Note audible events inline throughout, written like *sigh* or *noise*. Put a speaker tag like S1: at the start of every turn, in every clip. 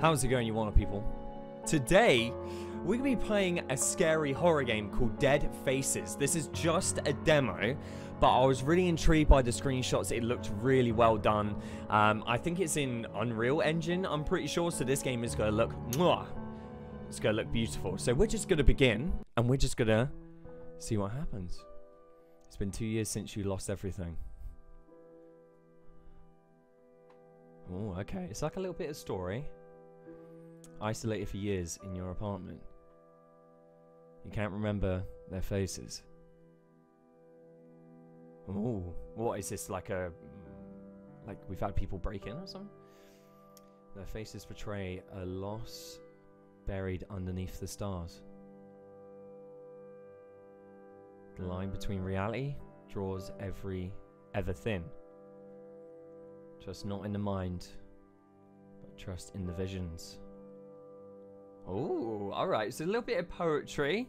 S1: How's it going, you wanna people? Today, we're gonna be playing a scary horror game called Dead Faces. This is just a demo, but I was really intrigued by the screenshots. It looked really well done. Um, I think it's in Unreal Engine, I'm pretty sure, so this game is gonna look mwah, It's gonna look beautiful. So we're just gonna begin, and we're just gonna see what happens. It's been two years since you lost everything. Oh, okay. It's like a little bit of story. Isolated for years in your apartment. You can't remember their faces. Oh, what is this? Like a. Like we've had people break in or something? Their faces portray a loss buried underneath the stars. The line between reality draws every ever thin. Trust not in the mind, but trust in the visions. Oh, alright, So a little bit of poetry.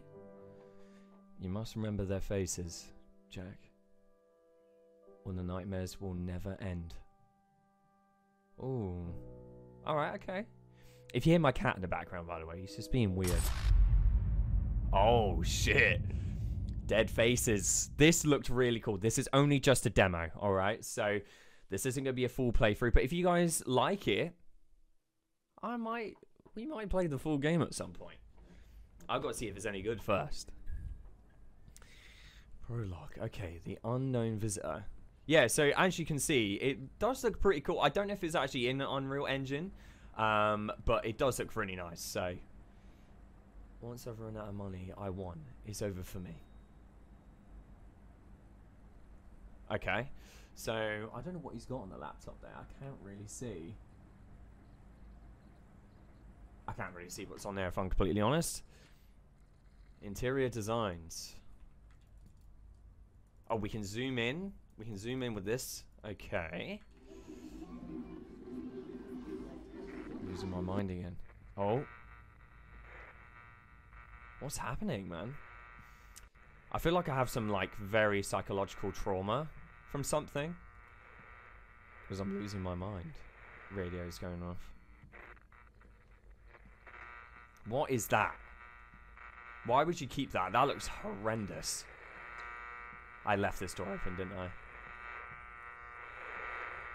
S1: You must remember their faces, Jack. Or the nightmares will never end. Oh. Alright, okay. If you hear my cat in the background, by the way, he's just being weird. Oh, shit. Dead faces. This looked really cool. This is only just a demo, alright? So this isn't going to be a full playthrough, but if you guys like it, I might, we might play the full game at some point. I've got to see if it's any good first. Prologue. Okay, the unknown visitor. Yeah, so as you can see, it does look pretty cool. I don't know if it's actually in Unreal Engine, um, but it does look really nice. So, once I've run out of money, I won. It's over for me. Okay. So, I don't know what he's got on the laptop there. I can't really see. I can't really see what's on there if I'm completely honest. Interior designs. Oh, we can zoom in. We can zoom in with this. Okay. Losing my mind again. Oh. What's happening, man? I feel like I have some, like, very psychological trauma from something. Because I'm losing my mind. Radio's going off. What is that? Why would you keep that? That looks horrendous. I left this door open, didn't I?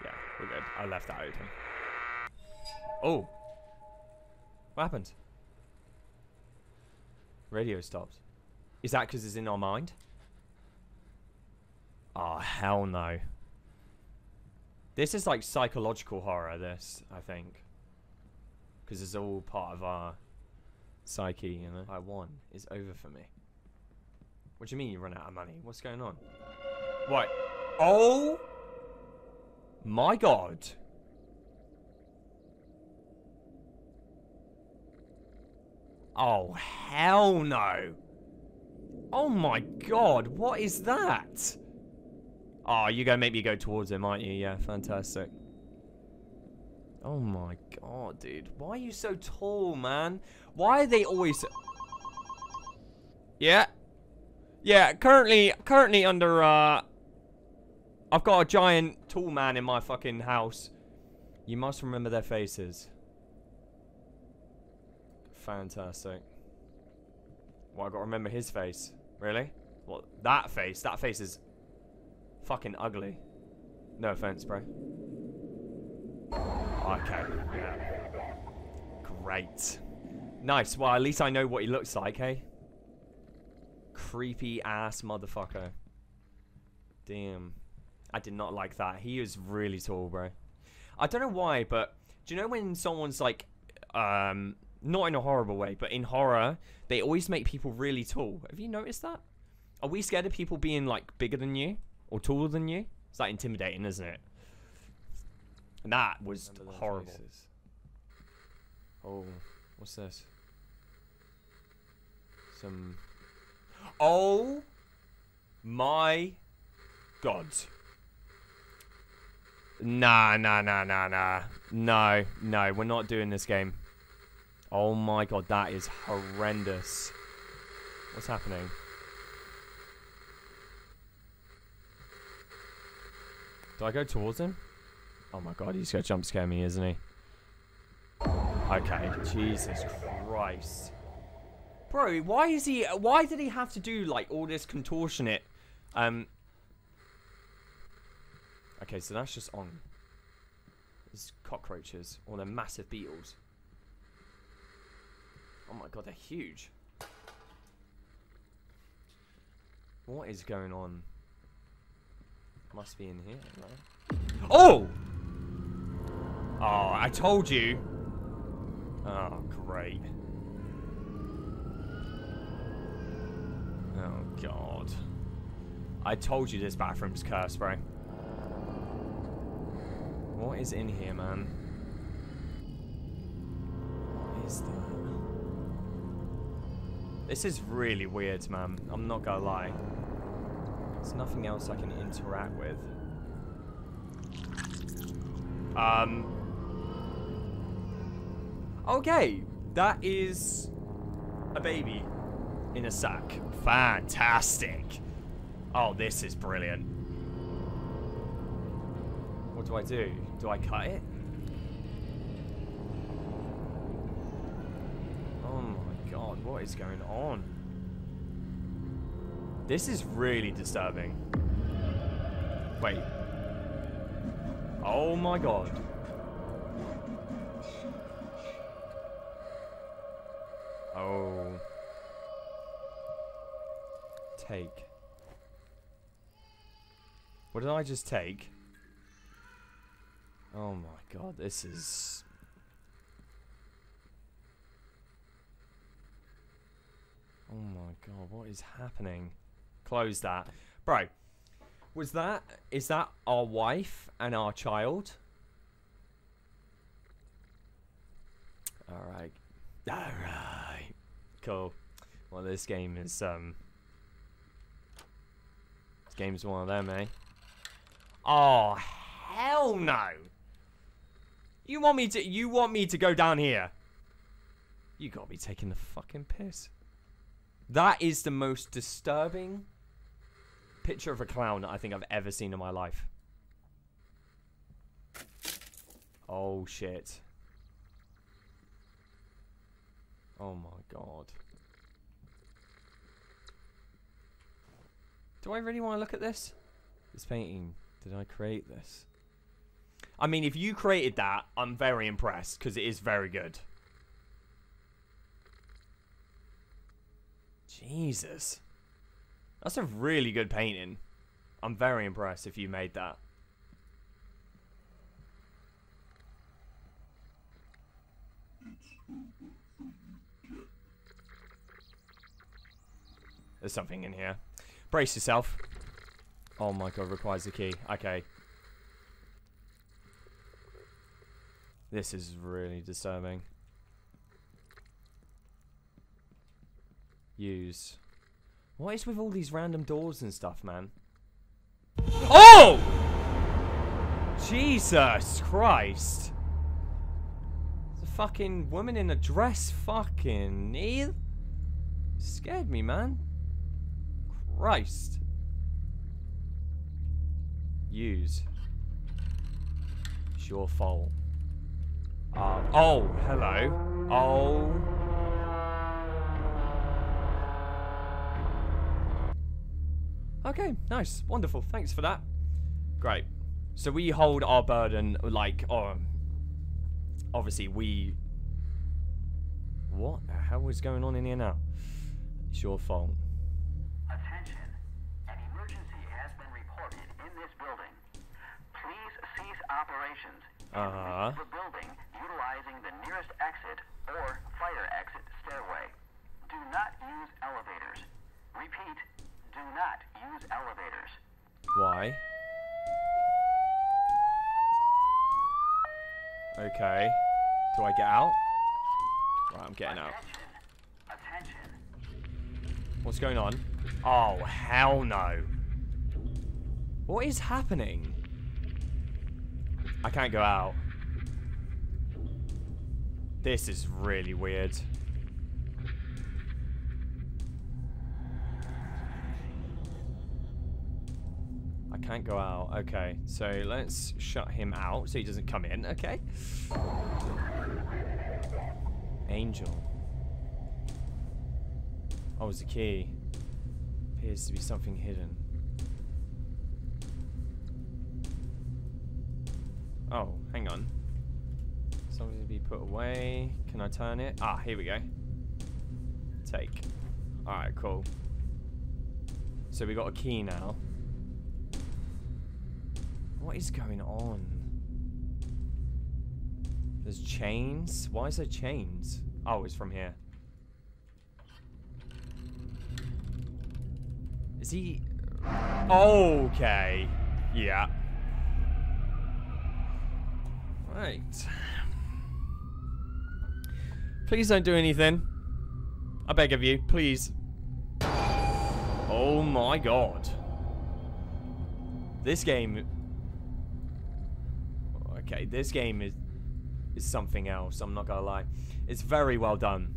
S1: Yeah, we're good. I left that open. Oh. What happened? Radio stopped. Is that because it's in our mind? Oh, hell no. This is like psychological horror, this, I think. Because it's all part of our psyche, you know? I won. It's over for me. What do you mean you run out of money? What's going on? What? Oh! My god. Oh, hell no. Oh my god, what is that? Oh, you're to make me go towards him, aren't you? Yeah, fantastic. Oh my god, dude. Why are you so tall, man? Why are they always... Yeah. Yeah, currently, currently under, uh... I've got a giant tall man in my fucking house. You must remember their faces. Fantastic. Well, i got to remember his face. Really? What? That face? That face is fucking ugly. No offense, bro. Okay, yeah. Great. Nice. Well, at least I know what he looks like, hey? Creepy ass motherfucker. Damn. I did not like that. He is really tall, bro. I don't know why, but do you know when someone's like, um, not in a horrible way, but in horror, they always make people really tall. Have you noticed that? Are we scared of people being like bigger than you? Or taller than you? It's like intimidating, isn't it? That was horrible. Faces. Oh, what's this? Some. Oh my god. Nah, nah, nah, nah, nah. No, no, we're not doing this game. Oh my god, that is horrendous. What's happening? Do I go towards him? Oh my god, he's gonna jump scare me, isn't he? Okay, Jesus Christ. Bro, why is he why did he have to do like all this contortionate um Okay, so that's just on. There's cockroaches or they're massive beetles. Oh my god, they're huge. What is going on? Must be in here, right? Oh! Oh, I told you. Oh, great. Oh, God. I told you this bathroom's cursed, bro. What is in here, man? What is that? This is really weird, man. I'm not gonna lie. There's nothing else I can interact with. Um. Okay, that is a baby in a sack. Fantastic. Oh, this is brilliant. What do I do? Do I cut it? Oh my god, what is going on? This is really disturbing. Wait. Oh my god. Oh. Take. What did I just take? Oh my god, this is... Oh my god, what is happening? Close that. Bro, was that... Is that our wife and our child? Alright. Alright. Cool. Well, this game is, um... This game's one of them, eh? Oh, hell no! You want me to you want me to go down here? You gotta be taking the fucking piss. That is the most disturbing picture of a clown I think I've ever seen in my life. Oh shit. Oh my god. Do I really want to look at this? This painting. Did I create this? I mean, if you created that, I'm very impressed because it is very good. Jesus. That's a really good painting. I'm very impressed if you made that. There's something in here. Brace yourself. Oh my god, requires a key. Okay. This is really disturbing. Use. What is with all these random doors and stuff, man? Oh! Jesus Christ. It's a fucking woman in a dress. Fucking Scared me, man. Christ. Use. It's your fault. Uh, oh, hello. Oh. Okay, nice. Wonderful. Thanks for that. Great. So we hold our burden, like, um, obviously we... What the hell is going on in here now? It's your fault.
S2: Attention. An emergency has been reported in this building. Please cease and
S1: Uh-huh.
S2: The building utilizing the nearest exit or fire exit stairway. Do not use elevators. Repeat, do not use elevators.
S1: Why? Okay. Do I get out? Right, I'm getting out.
S2: Attention. Attention.
S1: What's going on? Oh, hell no. What is happening? I can't go out. This is really weird. I can't go out. Okay, so let's shut him out so he doesn't come in. Okay. Angel. Oh, it's a key. Appears to be something hidden. Oh, hang on. Something to be put away. Can I turn it? Ah, here we go. Take. Alright, cool. So we got a key now. What is going on? There's chains? Why is there chains? Oh, it's from here. Is he... Okay. Yeah. Right. Please don't do anything. I beg of you, please. Oh my god. This game... Okay, this game is is something else, I'm not gonna lie. It's very well done.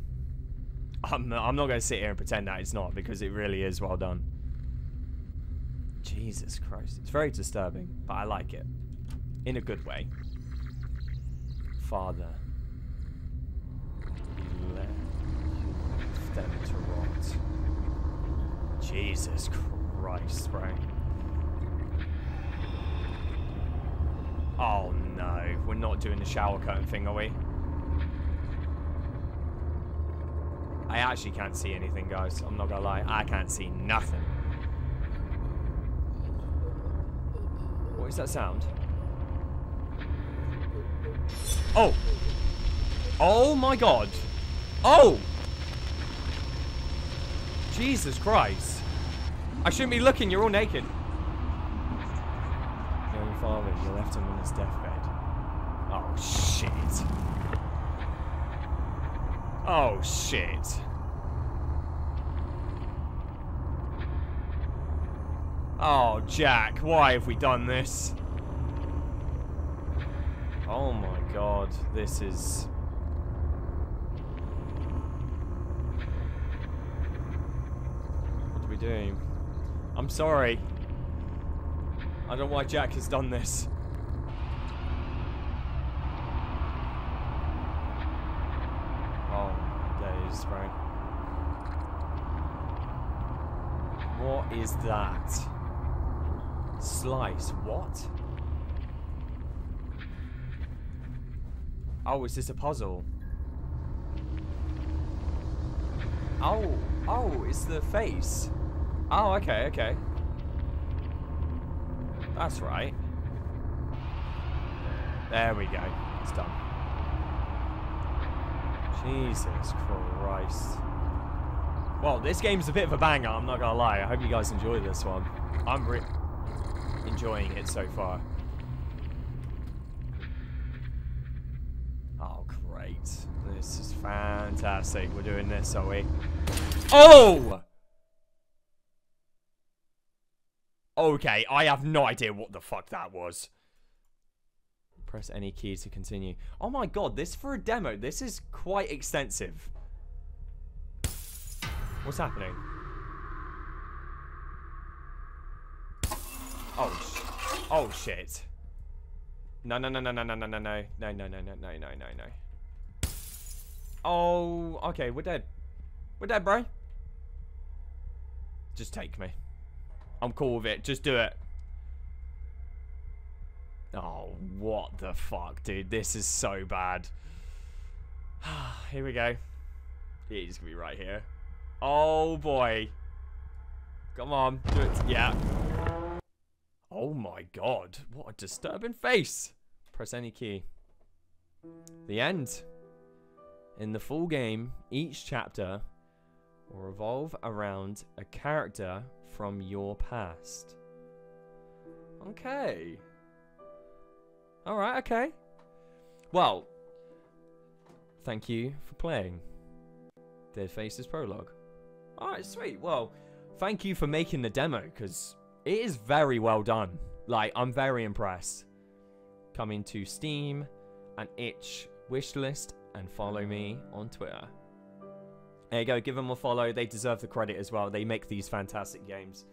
S1: I'm, I'm not gonna sit here and pretend that it's not, because it really is well done. Jesus Christ. It's very disturbing, but I like it. In a good way. Father. You left, them to rot. Jesus Christ, bro. Oh no, we're not doing the shower curtain thing, are we? I actually can't see anything, guys. I'm not gonna lie. I can't see nothing. What is that sound? Oh! Oh my god! Oh! Jesus Christ! I shouldn't be looking, you're all naked. Young father, you left him on his deathbed. Oh shit. Oh shit. Oh, Jack, why have we done this? Oh my god, this is... What are we doing? I'm sorry. I don't know why Jack has done this. Oh my days, bro. What is that? Slice, what? Oh, is this a puzzle? Oh, oh, it's the face. Oh, okay, okay. That's right. There we go. It's done. Jesus Christ. Well, this game's a bit of a banger, I'm not gonna lie. I hope you guys enjoy this one. I'm enjoying it so far. Oh, great. This is fantastic. We're doing this, are we? Oh! Okay, I have no idea what the fuck that was. Press any key to continue. Oh my god, this for a demo, this is quite extensive. What's happening? Oh, sh oh shit. No, no, no, no, no, no, no, no, no, no, no, no, no, no, no, no, no. Oh, okay, we're dead. We're dead, bro. Just take me. I'm cool with it. Just do it. Oh, what the fuck, dude. This is so bad. *sighs* here we go. He's gonna be right here. Oh, boy. Come on. Do it. Yeah. Oh, my God. What a disturbing face. Press any key. The end. In the full game, each chapter will revolve around a character from your past. Okay. Alright, okay. Well, thank you for playing Dead Faces Prologue. Alright, sweet. Well, thank you for making the demo, because it is very well done. Like, I'm very impressed. Coming to Steam and Itch wishlist and follow me on Twitter. There you go. Give them a follow. They deserve the credit as well. They make these fantastic games.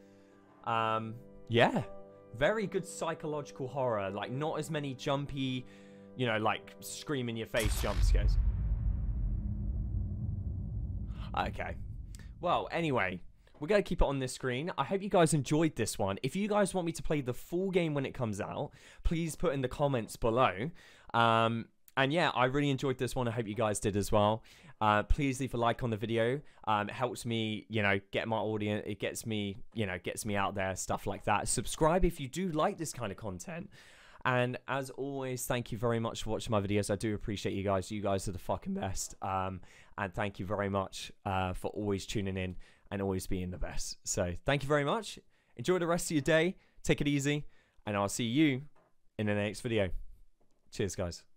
S1: Um, yeah. Very good psychological horror. Like, not as many jumpy, you know, like, scream in your face jump scares. Okay. Well, anyway, we're going to keep it on this screen. I hope you guys enjoyed this one. If you guys want me to play the full game when it comes out, please put in the comments below. Um, and yeah, I really enjoyed this one. I hope you guys did as well. Uh, please leave a like on the video. Um, it helps me, you know, get my audience. It gets me, you know, gets me out there, stuff like that. Subscribe if you do like this kind of content. And as always, thank you very much for watching my videos. I do appreciate you guys. You guys are the fucking best. Um, and thank you very much uh, for always tuning in and always being the best. So thank you very much. Enjoy the rest of your day. Take it easy. And I'll see you in the next video. Cheers, guys.